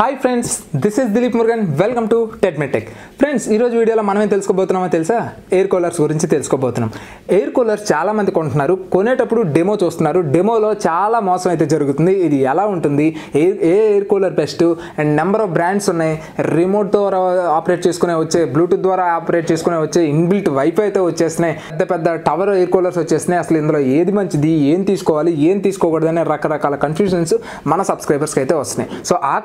Hi friends this is Dilip Murugan welcome to టెక్మెటెక్ friends ఈరోజు వీడియోలో మనం ఏం తెలుసుకోబోతున్నామో తెలుసా? ఎయిర్ కూలర్స్ గురించి తెలుసుకోబోతున్నాం. ఎయిర్ కూలర్స్ చాలామంది కొంటున్నారు. కొనేటప్పుడు డెమో చూస్తున్నారు. డెమోలో చాలా మోసం అయితే జరుగుతుంది. ఇది ఎలా ఉంటుంది? ఏ ఏ air cooler best and number of brands ఉన్నాయి. రిమోట్ ద్వారా ఆపరేట్ చేసుకునే వచ్చే బ్లూటూత్ ద్వారా ఆపరేట్ చేసుకునే వచ్చే ఇన్బిల్ట్ వైఫై అయితే వచ్చేస్తున్నాయి. పెద్ద పెద్ద టవర్ ఎయిర్ కూలర్స్ వచ్చేస్తున్నాయి. అసలు ఇందులో ఏది మంచిది? ఏం తీసుకోవాలి? ఏం తీసుకోకూడదు? అనే రకరకాల కన్ఫ్యూజన్స్ మన సబ్స్క్రైబర్స్కి అయితే వస్తున్నాయి. సో ఆ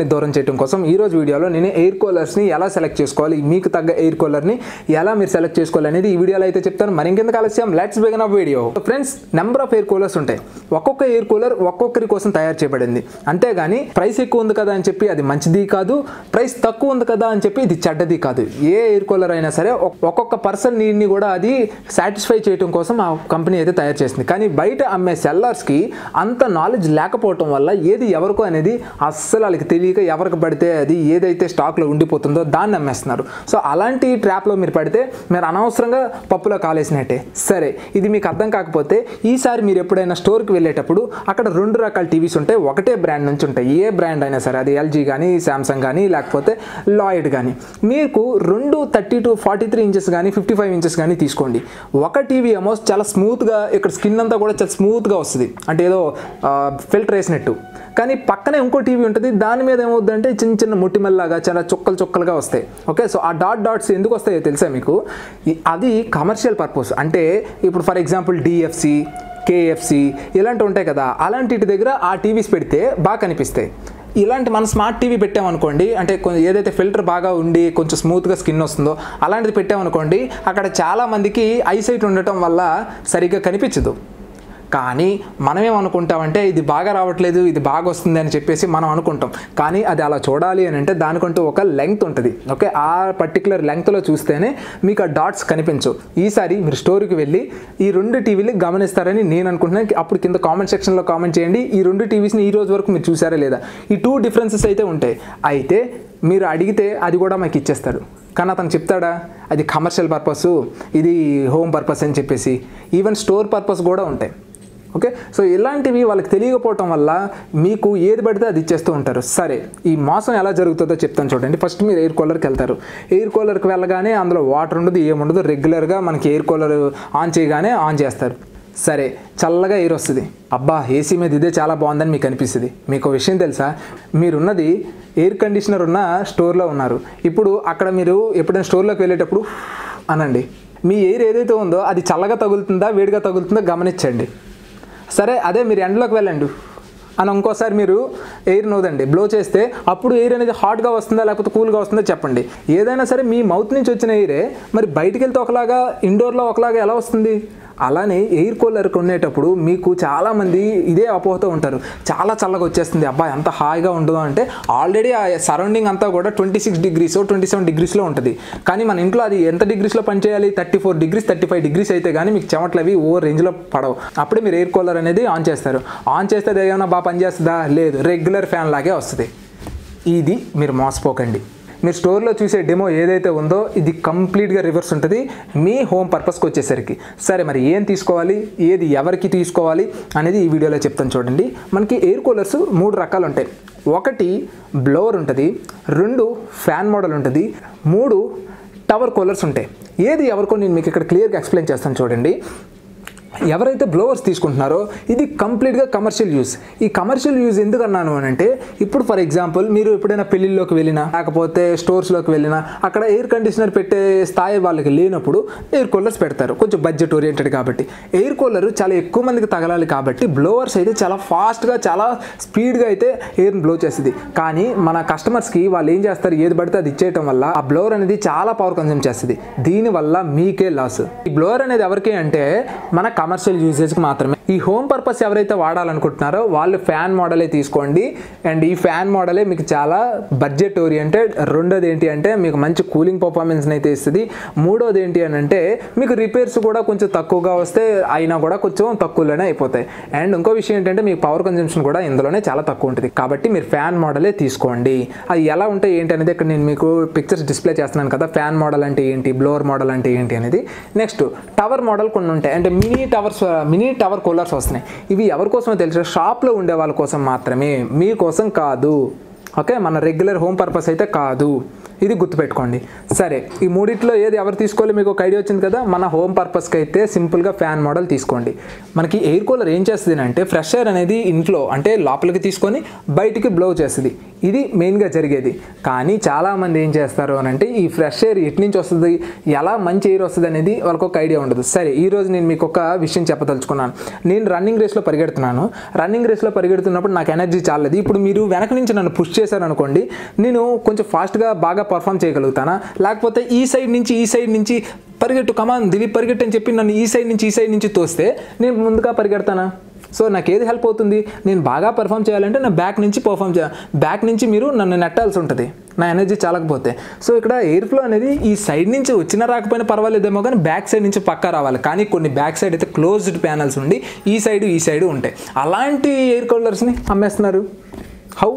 కన్ఫ్యూజన్ని దూరం చేయడం కోసం ఈరోజు వీడియోలో నేను ఎయిర్ కూలర్స్ని ఎలా సెలెక్ట్ చేసుకోవాలి మీకు తగ్గ ఎయిర్ కూలర్ని ఎలా మీరు సెలెక్ట్ చేసుకోవాలి అనేది ఈ వీడియోలో అయితే చెప్తాను. మరి ఇంకెందుకు ఆలస్యం? Let's begin of video friends number of air coolers ఉంటాయి. ఒక్కొక్క ఎయిర్ కూలర్ ఒక్కొక్కరి కోసం తయారు చేయబడింది. అంతేగాని ప్రైస్ ఎక్కువ ఉంది కదా అని చెప్పి అది మంచిది కాదు ప్రైస్ తక్కువ ఉంది కదా అని చెప్పి ఇది చెడ్డది కాదు. ఏ ఎయిర్ కూలర్ అయినా సరే ఒక్కొక్క పర్సన్ నీడ్ని కూడా అది సాటిస్ఫై చేయడం కోసం ఆ కంపెనీ అయితే తయారు చేసింది. కానీ బయట అమ్మే సెల్లర్స్కి అంత నాలెడ్జ్ లేకపోవటం వల్ల ఏది ఎవరికో అనేది అస్సలు వాళ్ళకి తెలియదు. తెలియక ఎవరికి పడితే అది ఏదైతే స్టాక్లో ఉండిపోతుందో దాన్ని అమ్మేస్తున్నారు. సో అలాంటి ట్రాప్లో మీరు పడితే మీరు అనవసరంగా పప్పులో కాలేసినట్టే. సరే ఇది మీకు అర్థం కాకపోతే ఈసారి మీరు ఎప్పుడైనా స్టోర్కి వెళ్ళేటప్పుడు అక్కడ రెండు రకాల టీవీస్ ఉంటాయి. ఒకటే బ్రాండ్ నుంచి ఉంటాయి. ఏ బ్రాండ్ అయినా సరే అది ఎల్జీ కానీ శాంసంగ్ కానీ లేకపోతే లాయిడ్ కానీ మీకు రెండు thirty two forty three inches కానీ ఫిఫ్టీ ఫైవ్ ఇంచెస్ కానీ తీసుకోండి. ఒక టీవీ ఏమో చాలా స్మూత్గా ఇక్కడ స్కిన్ అంతా కూడా చాలా స్మూత్గా వస్తుంది. అంటే ఏదో ఫిల్టర్ వేసినట్టు. కానీ పక్కనే ఇంకో టీవీ ఉంటుంది. దాని మీద ఏమవుద్దంటే చిన్న చిన్న ముట్టిమల్లాగా చాలా చుక్కలు చుక్కలుగా వస్తాయి. ఓకే సో ఆ డాట్ డాట్స్ ఎందుకు వస్తాయో తెలుసా మీకు? అది కమర్షియల్ పర్పస్ అంటే ఇప్పుడు ఫర్ ఎగ్జాంపుల్ డిఎఫ్సి కేఎఫ్సి ఇలాంటివి ఉంటాయి కదా. అలాంటి దగ్గర ఆ టీవీస్ పెడితే బాగా కనిపిస్తాయి. ఇలాంటి మనం స్మార్ట్ టీవీ పెట్టామనుకోండి అంటే కొంచెం ఏదైతే ఫిల్టర్ బాగా ఉండి కొంచెం స్మూత్గా స్కిన్ వస్తుందో అలాంటిది పెట్టామనుకోండి అక్కడ చాలా మందికి ఐసైట్ ఉండటం వల్ల సరిగ్గా కనిపించదు. కానీ మనమేమనుకుంటామంటే ఇది బాగా రావట్లేదు ఇది బాగా వస్తుంది అని చెప్పేసి మనం అనుకుంటాం. కానీ అది అలా చూడాలి అని అంటే దానికంటూ ఒక లెంగ్త్ ఉంటుంది. ఓకే? ఆ పర్టికులర్ లెంగ్త్లో చూస్తేనే మీకు ఆ డాట్స్ కనిపించవు. ఈసారి మీరు స్టోర్కి వెళ్ళి ఈ రెండు టీవీలు గమనిస్తారని నేను అనుకుంటున్నాను. అప్పుడు కింద కామెంట్ సెక్షన్లో కామెంట్ చేయండి. ఈ రెండు టీవీస్ని ఈ రోజు వరకు మీరు చూసారా లేదా? ఈ టూ డిఫరెన్సెస్ అయితే ఉంటాయి. అయితే మీరు అడిగితే అది కూడా మాకు ఇచ్చేస్తాడు కానీ అతను చెప్తాడా? అది కమర్షియల్ పర్పస్ ఇది హోమ్ పర్పస్ అని చెప్పేసి. ఈవెన్ స్టోర్ పర్పస్ కూడా ఉంటాయి. ఓకే? సో ఇలాంటివి వాళ్ళకి తెలియకపోవటం వల్ల మీకు ఏది పడితే అది ఇచ్చేస్తూ ఉంటారు. సరే ఈ మోసం ఎలా జరుగుతుందో చెప్తాను చూడండి. ఫస్ట్ మీరు ఎయిర్ కూలర్కి వెళ్తారు. ఎయిర్ కూలర్కి వెళ్ళగానే అందులో వాటర్ ఉండదు ఏముండదు రెగ్యులర్గా మనకి ఎయిర్ కూలర్ ఆన్ చేయగానే ఆన్ చేస్తారు. సరే చల్లగా ఎయిర్ వస్తుంది. అబ్బా ఏసీ మీద ఇదే చాలా బాగుందని మీకు అనిపిస్తుంది. మీకు ఒక విషయం తెలుసా? మీరున్నది ఎయిర్ కండిషనర్ ఉన్న స్టోర్లో ఉన్నారు. ఇప్పుడు అక్కడ మీరు ఎప్పుడైనా స్టోర్లోకి వెళ్ళేటప్పుడు అనండి మీ ఎయిర్ ఏదైతే ఉందో అది చల్లగా తగులుతుందా వేడిగా తగులుతుందా గమనించండి. సరే అదే మీరు ఎండలోకి వెళ్ళండి. అని ఇంకోసారి మీరు ఎయిర్ నోదండి. బ్లో చేస్తే అప్పుడు ఎయిర్ అనేది హాట్గా వస్తుందా లేకపోతే కూల్గా వస్తుందో చెప్పండి. ఏదైనా సరే మీ మౌత్ నుంచి వచ్చిన ఎయిరే మరి బయటికి వెళ్తే ఒకలాగా ఇండోర్లో ఒకలాగా ఎలా వస్తుంది? అలానే ఎయిర్ కూలర్ కొనేటప్పుడు మీకు చాలామంది ఇదే అపోహతో ఉంటారు. చాలా చల్లగా వచ్చేస్తుంది. అబ్బా ఎంత హాయిగా ఉండదు అంటే ఆల్రెడీ ఆ సరౌండింగ్ అంతా కూడా twenty six degrees twenty seven డిగ్రీస్లో ఉంటుంది. కానీ మన ఇంట్లో అది ఎంత డిగ్రీస్లో పనిచేయాలి? Thirty four degrees thirty five degrees అయితే కానీ మీకు చెమట్లు అవి ఓ రేంజ్లో పడవు. అప్పుడే మీరు ఎయిర్ కూలర్ అనేది ఆన్ చేస్తారు. ఆన్ చేస్తే ఏమైనా బాగా పనిచేస్తుందా లేదు. రెగ్యులర్ ఫ్యాన్ లాగే వస్తుంది. ఇది మీరు మోసపోకండి. మీరు స్టోర్లో చూసే డెమో ఏదైతే ఉందో ఇది కంప్లీట్గా రివర్స్ ఉంటుంది. మీ హోమ్ పర్పస్కి వచ్చేసరికి. సరే మరి ఏం తీసుకోవాలి? ఏది ఎవరికి తీసుకోవాలి? అనేది ఈ వీడియోలో చెప్తాను చూడండి. మనకి ఎయిర్ కూలర్స్ మూడు రకాలు ఉంటాయి. ఒకటి బ్లోవర్ ఉంటుంది. రెండు ఫ్యాన్ మోడల్ ఉంటుంది. మూడు టవర్ కూలర్స్ ఉంటాయి. ఏది ఎవరికో నేను మీకు ఇక్కడ క్లియర్గా ఎక్స్ప్లెయిన్ చేస్తాను చూడండి. ఎవరైతే బ్లోవర్స్ తీసుకుంటున్నారో ఇది కంప్లీట్గా కమర్షియల్ యూస్ ఈ కమర్షియల్ యూజ్ ఎందుకు అన్నాను అని అంటే ఇప్పుడు ఫర్ ఎగ్జాంపుల్ మీరు ఎప్పుడైనా పెళ్ళిళ్ళలోకి వెళ్ళినా లేకపోతే స్టోర్స్లోకి వెళ్ళినా అక్కడ ఎయిర్ కండిషనర్ పెట్టే స్థాయి వాళ్ళకి లేనప్పుడు ఎయిర్ కూలర్స్ పెడతారు. కొంచెం బడ్జెట్ ఓరియంటెడ్ కాబట్టి. ఎయిర్ కూలర్ చాలా ఎక్కువ మందికి తగలాలి కాబట్టి బ్లోవర్స్ అయితే చాలా ఫాస్ట్గా చాలా స్పీడ్గా అయితే ఎయిర్ని బ్లో చేస్తుంది. కానీ మన కస్టమర్స్కి వాళ్ళు ఏం చేస్తారు? ఏది పడితే అది ఇచ్చేయటం వల్ల ఆ బ్లోవర్ అనేది చాలా పవర్ కన్జ్యూమ్ చేస్తుంది. దీనివల్ల మీకే లాస్ ఈ బ్లోవర్ అనేది ఎవరికి అంటే మన కమర్షియల్ యూసేజ్కి మాత్రమే ఈ హోమ్ పర్పస్ ఎవరైతే వాడాలనుకుంటున్నారో వాళ్ళు ఫ్యాన్ మోడలే తీసుకోండి. అండ్ ఈ ఫ్యాన్ మోడలే మీకు చాలా బడ్జెట్ ఓరియంటెడ్ రెండోది ఏంటి అంటే మీకు మంచి కూలింగ్ పర్ఫార్మెన్స్ అయితే ఇస్తుంది. మూడోది ఏంటి అని అంటే మీకు రిపేర్స్ కూడా కొంచెం తక్కువగా వస్తే అయినా కూడా కొంచెం తక్కువలోనే అయిపోతాయి. అండ్ ఇంకో విషయం ఏంటంటే మీకు పవర్ కన్జంప్షన్ కూడా ఇందులోనే చాలా తక్కువ ఉంటుంది. కాబట్టి మీరు ఫ్యాన్ మోడలే తీసుకోండి. అది ఎలా ఉంటాయి ఏంటి అనేది ఇక్కడ నేను మీకు పిక్చర్స్ డిస్ప్లే చేస్తున్నాను కదా. ఫ్యాన్ మోడల్ అంటే ఏంటి? బ్లోవర్ మోడల్ అంటే ఏంటి అనేది. నెక్స్ట్ టవర్ మోడల్ కొన్ని ఉంటాయి. అంటే mini towers mini tower coolers వస్తున్నాయి. ఇవి ఎవరి కోసమో తెలుసు షాప్లో ఉండే వాళ్ళ కోసం మాత్రమే. మీకోసం కాదు. ఓకే? మన రెగ్యులర్ హోమ్ పర్పస్ అయితే కాదు. ఇది గుర్తుపెట్టుకోండి. సరే ఈ మూడిట్లో ఏది ఎవరు తీసుకోవాలి? మీకు ఒక ఐడియా వచ్చింది కదా? మన హోమ్ పర్పస్కి అయితే సింపుల్గా ఫ్యాన్ మోడల్ తీసుకోండి. మనకి ఎయిర్ కూలర్ ఏం చేస్తుంది అంటే ఫ్రెష్ ఎయిర్ అనేది ఇంట్లో అంటే లోపలికి తీసుకొని బయటికి బ్లో చేస్తుంది. ఇది మెయిన్గా జరిగేది. కానీ చాలామంది ఏం చేస్తారు అని అంటే ఈ ఫ్రెష్ ఎయిర్ ఎటు నుంచి వస్తుంది ఎలా మంచి ఎయిర్ వస్తుంది అనేది వాళ్ళకి ఒక ఐడియా ఉండదు. సరే ఈరోజు నేను మీకు ఒక విషయం చెప్పదలుచుకున్నాను. నేను రన్నింగ్ రేస్లో పరిగెడుతున్నాను. రన్నింగ్ రేస్లో పరిగెడుతున్నప్పుడు నాకు ఎనర్జీ చాలలేదు. ఇప్పుడు మీరు వెనక నుంచి నన్ను పుష్ చేశారనుకోండి నేను కొంచెం ఫాస్ట్గా బాగా పర్ఫామ్ చేయగలుగుతానా? లేకపోతే ఈ సైడ్ నుంచి ఈ సైడ్ నుంచి పరిగెట్టు కమాన్ దిలీప్ పరిగెట్టు అని చెప్పి నన్ను ఈ సైడ్ నుంచి ఈ సైడ్ నుంచి తోస్తే నేను ముందుగా పరిగెడతానా? సో నాకు ఏది హెల్ప్ అవుతుంది? నేను బాగా పర్ఫామ్ చేయాలంటే నా బ్యాక్ నుంచి పర్ఫామ్ చేయాలి బ్యాక్ నుంచి మీరు నన్ను నెట్టాల్సి ఉంటుంది. నా ఎనర్జీ చాలకపోతే. సో ఇక్కడ ఎయిర్ ఫ్లో అనేది ఈ సైడ్ నుంచి వచ్చినా రాకపోయినా పర్వాలేదేమో కానీ బ్యాక్ సైడ్ నుంచి పక్కా రావాలి. కానీ కొన్ని బ్యాక్ సైడ్ అయితే క్లోజ్డ్ ప్యానల్స్ ఉండి ఈ సైడ్ ఈ సైడ్ ఉంటాయి. అలాంటి ఎయిర్ కూలర్స్ని అమ్మేస్తున్నారు? హౌ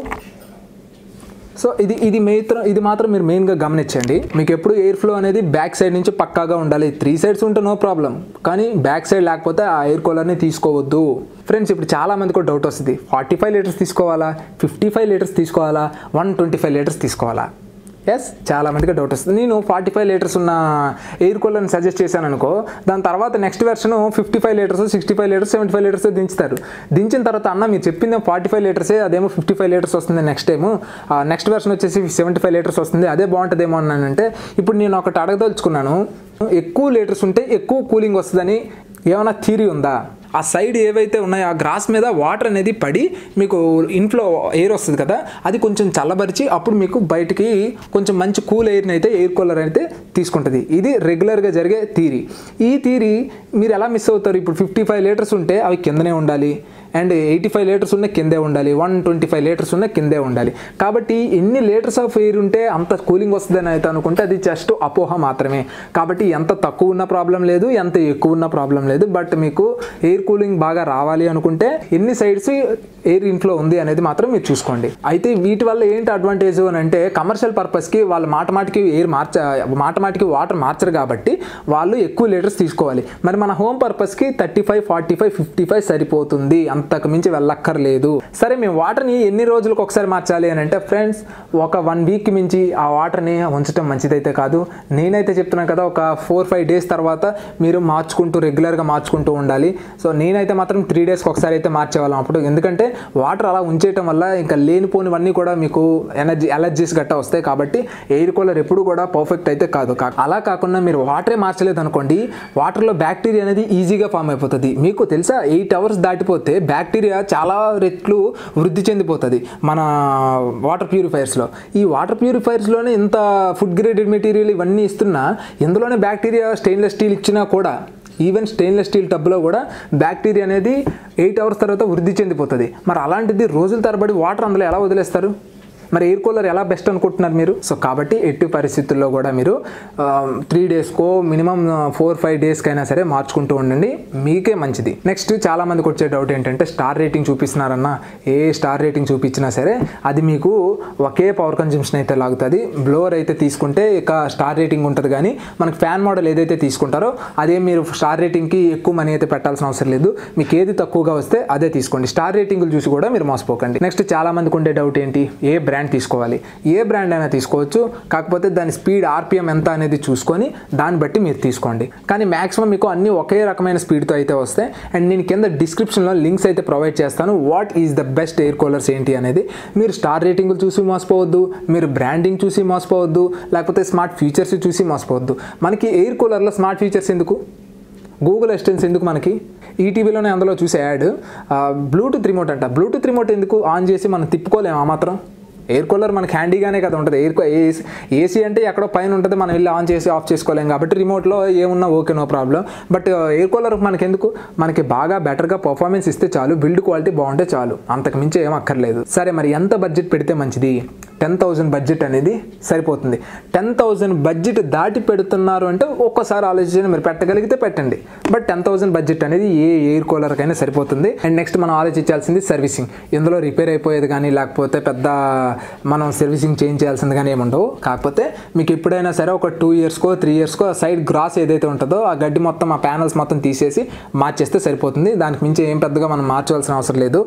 సో ఇది ఇది మాత్రం ఇది మాత్రం మీరు మెయిన్గా గమనించండి. మీకు ఎప్పుడు ఎయిర్ ఫ్లో అనేది బ్యాక్ సైడ్ నుంచి పక్కాగా ఉండాలి. త్రీ సైడ్స్ ఉంటే నో ప్రాబ్లం కానీ బ్యాక్ సైడ్ లేకపోతే ఆ ఎయిర్ కూలర్ని తీసుకోవద్దు. ఫ్రెండ్స్ ఇప్పుడు చాలా కూడా డౌట్ వస్తుంది. ఫార్టీ ఫైవ్ లీటర్స్ తీసుకోవాలా? ఫిఫ్టీ ఫైవ్ లీటర్స్ తీసుకోవాలా? వన్ ట్వంటీ ఫైవ్ లీటర్స్ తీసుకోవాలా? ఎస్ చాలా మందికి డౌట్ వస్తుంది. నేను ఫార్టీ ఫైవ్ లీటర్స్ ఉన్న ఎయిర్ కూలర్ని సజెస్ట్ చేశాను అనుకో దాని తర్వాత next version fifty five litres sixty five litres seventy five litres దించుతారు. దించిన తర్వాత అన్న మీరు చెప్పింది ఫార్టీ ఫైవ్ లీటర్సే అదేమో ఫిఫ్టీ ఫైవ్ లీటర్స్ వస్తుంది నెక్స్ట్ టైము నెక్స్ట్ వెర్షన్ వచ్చేసి సెవెంటీ ఫైవ్ లీటర్స్ వస్తుంది అదే బాగుంటుందేమో అన్నానంటే ఇప్పుడు నేను ఒకటి అడగదలుచుకున్నాను ఎక్కువ లీటర్స్ ఉంటే ఎక్కువ కూలింగ్ వస్తుందని ఏమైనా థీరీ ఉందా? ఆ సైడ్ ఏవైతే ఉన్నాయో ఆ గ్రాస్ మీద వాటర్ అనేది పడి మీకు ఇంట్లో ఎయిర్ వస్తుంది కదా అది కొంచెం చల్లబరిచి అప్పుడు మీకు బయటికి కొంచెం మంచి కూల్ ఎయిర్ని అయితే ఎయిర్ కూలర్ అయితే తీసుకుంటుంది. ఇది రెగ్యులర్గా జరిగే థీరీ ఈ థీరీ మీరు ఎలా మిస్ అవుతారు? ఇప్పుడు ఫిఫ్టీ ఫైవ్ లీటర్స్ ఉంటే అవి కిందనే ఉండాలి. అండ్ ఎయిటీ ఫైవ్ లీటర్స్ ఉన్న కిందే ఉండాలి. వన్ ట్వంటీ ఫైవ్ లీటర్స్ ఉన్న కిందే ఉండాలి. కాబట్టి ఎన్ని లీటర్స్ ఆఫ్ ఎయిర్ ఉంటే అంత కూలింగ్ వస్తుందని అయితే అనుకుంటే అది జస్ట్ అపోహ మాత్రమే. కాబట్టి ఎంత తక్కువ ఉన్న ప్రాబ్లం లేదు ఎంత ఎక్కువ ఉన్న ప్రాబ్లం లేదు. బట్ మీకు ఎయిర్ కూలింగ్ బాగా రావాలి అనుకుంటే ఎన్ని సైడ్స్ ఎయిర్ ఇంట్లో ఉంది అనేది మాత్రం మీరు చూసుకోండి. అయితే వీటి వల్ల ఏంటి అడ్వాంటేజ్ అని అంటే కమర్షియల్ పర్పస్కి వాళ్ళు మాట మాటికి ఎయిర్ మార్చ మాట మాటికి వాటర్ మార్చరు కాబట్టి వాళ్ళు ఎక్కువ లీటర్స్ తీసుకోవాలి. మరి మన హోమ్ పర్పస్కి thirty five forty five fifty five సరిపోతుంది అంతకు మించి వెళ్ళక్కర్లేదు. సరే మేము వాటర్ని ఎన్ని రోజులకు ఒకసారి మార్చాలి అని అంటే ఫ్రెండ్స్ ఒక వన్ వీక్ మించి ఆ వాటర్ని ఉంచడం మంచిదైతే కాదు. నేనైతే చెప్తున్నాను కదా ఒక ఫోర్ ఫైవ్ డేస్ తర్వాత మీరు మార్చుకుంటూ రెగ్యులర్గా మార్చుకుంటూ ఉండాలి. సో నేనైతే మాత్రం త్రీ డేస్కి ఒకసారి అయితే మార్చేవాళ్ళం అప్పుడు. ఎందుకంటే వాటర్ అలా ఉంచేయటం వల్ల ఇంకా లేనిపోనివన్నీ కూడా మీకు ఎనర్జీ ఎలర్జీస్ గట్టా వస్తాయి కాబట్టి ఎయిర్ కూలర్ ఎప్పుడు కూడా పర్ఫెక్ట్ అయితే కాదు. అలా కాకుండా మీరు వాటరే మార్చలేదు అనుకోండి వాటర్లో బ్యాక్టీరియా అనేది ఈజీగా ఫామ్ అయిపోతుంది. మీకు తెలుసా ఎయిట్ అవర్స్ దాటిపోతే బ్యాక్టీరియా చాలా రెట్లు వృద్ధి చెందిపోతుంది మన వాటర్ ప్యూరిఫైర్స్లో ఈ వాటర్ ప్యూరిఫైర్స్లోనే ఇంత ఫుడ్ గ్రేడెడ్ మెటీరియల్ ఇవన్నీ ఇస్తున్నా ఇందులోనే బ్యాక్టీరియా స్టెయిన్లెస్ స్టీల్ ఇచ్చినా కూడా ఈవెన్ స్టెయిన్లెస్ స్టీల్ టబ్లో కూడా బ్యాక్టీరియా అనేది ఎయిట్ అవర్స్ తర్వాత వృద్ధి చెందిపోతుంది. మరి అలాంటిది రోజుల తరబడి వాటర్ అందులో ఎలా వదిలేస్తారు? మరి ఎయిర్ కూలర్ ఎలా బెస్ట్ అనుకుంటున్నారు మీరు? సో కాబట్టి ఎట్టి పరిస్థితుల్లో కూడా మీరు త్రీ డేస్కో మినిమం ఫోర్ ఫైవ్ డేస్కైనా సరే మార్చుకుంటూ ఉండండి. మీకే మంచిది. నెక్స్ట్ చాలామందికి వచ్చే డౌట్ ఏంటంటే స్టార్ రేటింగ్ చూపిస్తున్నారన్న ఏ స్టార్ రేటింగ్ చూపించినా సరే అది మీకు ఒకే పవర్ కన్జంప్షన్ అయితే లాగుతుంది. బ్లోవర్ అయితే తీసుకుంటే ఇక స్టార్ రేటింగ్ ఉంటుంది కానీ మనకి ఫ్యాన్ మోడల్ ఏదైతే తీసుకుంటారో అదే మీరు స్టార్ రేటింగ్కి ఎక్కువ మనీ అయితే పెట్టాల్సిన అవసరం లేదు. మీకు ఏది తక్కువగా వస్తే అదే తీసుకోండి. స్టార్ రేటింగ్లు చూసి కూడా మీరు మోసపోకండి. నెక్స్ట్ చాలామందికి ఉండే డౌట్ ఏంటి? ఏ బ్రాండ్ తీసుకోవాలి. ఏ బ్రాండ్ అయినా తీసుకోవచ్చు. కాకపోతే దాని స్పీడ్ ఆర్పిఎం ఎంత అనేది చూసుకొని దాన్ని బట్టి మీరు తీసుకోండి. కానీ మ్యాక్సిమం మీకు అన్ని ఒకే రకమైన స్పీడ్తో అయితే వస్తాయి. అండ్ నేను కింద డిస్క్రిప్షన్లో లింక్స్ అయితే ప్రొవైడ్ చేస్తాను. What is the best air coolers ఏంటి అనేది. మీరు స్టార్ రేటింగ్లు చూసి మోసపోవద్దు. మీరు బ్రాండింగ్ చూసి మోసపోవద్దు. లేకపోతే స్మార్ట్ ఫీచర్స్ చూసి మోసపోవద్దు. మనకి ఎయిర్ కూలర్లో స్మార్ట్ ఫీచర్స్ ఎందుకు? గూగుల్ అసిస్టెన్స్ ఎందుకు మనకి? ఈటీవీలోనే అందులో చూసే యాడ్ బ్లూటూత్ రిమోట్ అంట. బ్లూటూత్ రిమోట్ ఎందుకు ఆన్ చేసి మనం తిప్పుకోలేము ఆ మాత్రం? ఎయిర్ కూలర్ మనకి హ్యాండీగానే కదా ఉంటుంది. ఎయిర్ ఏసీ ఏసీ అంటే ఎక్కడో పైన ఉంటుంది మనం వెళ్ళి ఆన్ చేసి ఆఫ్ చేసుకోలేం కాబట్టి రిమోట్లో ఏమున్నా okay no problem. But air cooler మనకి ఎందుకు మనకి బాగా బెటర్గా పర్ఫార్మెన్స్ ఇస్తే చాలు బిల్డ్ క్వాలిటీ బాగుంటే చాలు. అంతకు మించి ఏం అక్కర్లేదు. సరే మరి ఎంత బడ్జెట్ పెడితే మంచిది? టెన్ థౌజండ్ బడ్జెట్ అనేది సరిపోతుంది. టెన్ థౌజండ్ బడ్జెట్ దాటి పెడుతున్నారు అంటే ఒక్కసారి ఆలోచించి మీరు పెట్టగలిగితే పెట్టండి. బట్ టెన్ థౌజండ్ బడ్జెట్ అనేది ఏ ఎయిర్ కూలర్కైనా సరిపోతుంది. అండ్ నెక్స్ట్ మనం ఆలోచించాల్సింది సర్వీసింగ్ ఇందులో రిపేర్ అయిపోయేది కానీ లేకపోతే పెద్ద మనం సర్వీసింగ్ చేంజ్ చేయాల్సింది కానీ ఏముండవు. కాకపోతే మీకు ఎప్పుడైనా సరే ఒక టూ ఇయర్స్కో త్రీ ఇయర్స్కో సైడ్ గ్రాస్ ఏదైతే ఉంటుందో ఆ గడ్డి మొత్తం ఆ ప్యానల్స్ మొత్తం తీసేసి మార్చేస్తే సరిపోతుంది. దానికి మించి ఏం పెద్దగా మనం మార్చవలసిన అవసరం లేదు.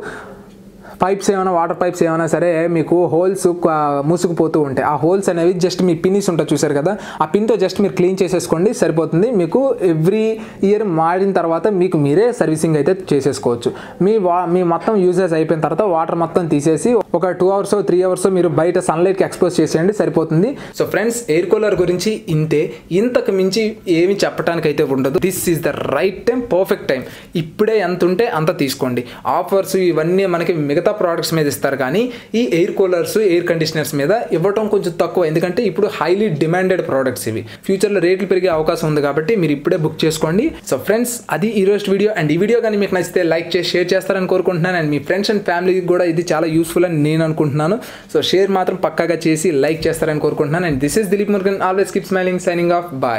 పైప్స్ ఏమైనా వాటర్ పైప్స్ ఏమైనా సరే మీకు హోల్స్ మూసుకుపోతూ ఉంటాయి. ఆ హోల్స్ అనేవి జస్ట్ మీ పిన్నిస్ ఉంటాయి చూసారు కదా? ఆ పిన్తో జస్ట్ మీరు క్లీన్ చేసేసుకోండి సరిపోతుంది. మీకు ఎవ్రీ ఇయర్ మాడిన తర్వాత మీకు మీరే సర్వీసింగ్ అయితే చేసేసుకోవచ్చు. మీ వా మీ మొత్తం యూజెస్ అయిపోయిన తర్వాత వాటర్ మొత్తం తీసేసి ఒక టూ అవర్స్ త్రీ అవర్స్ మీరు బయట సన్లైట్కి ఎక్స్పోజ్ చేసేయండి సరిపోతుంది. సో ఫ్రెండ్స్ ఎయిర్ కూలర్ గురించి ఇంతే. ఇంతకు మించి ఏమి చెప్పడానికి అయితే ఉండదు. This is the right time perfect time ఇప్పుడే ఎంత ఉంటే అంత తీసుకోండి. ఆఫర్స్ ఇవన్నీ మనకి మిగతా మిగతా ప్రోడక్ట్స్ మీద ఇస్తారు కానీ ఈ ఎయిర్ కూలర్స్ ఎయిర్ కండిషనర్స్ మీద ఇవ్వటం కొంచెం తక్కువ. ఎందుకంటే ఇప్పుడు హైలీ డిమాండెడ్ ప్రోడక్ట్స్ ఇవి. ఫ్యూచర్లో రేట్లు పెరిగే అవకాశం ఉంది కాబట్టి మీరు ఇప్పుడే బుక్ చేసుకోండి. సో ఫ్రెండ్స్ అది ఈ రోజు వీడియో అండ్ ఈ వీడియో కానీ మీకు నచ్చితే లైక్ చేసి షేర్ చేస్తారని కోరుకుంటున్నాను. అండ్ మీ ఫ్రెండ్స్ అండ్ ఫ్యామిలీకి కూడా ఇది చాలా యూస్ఫుల్ అని నేను అనుకుంటున్నాను. సో షేర్ మాత్రం పక్కాగా చేసి లైక్ చేస్తారని కోరుకుంటున్నాను. And this is Dilip Murugan always keep smiling signing off bye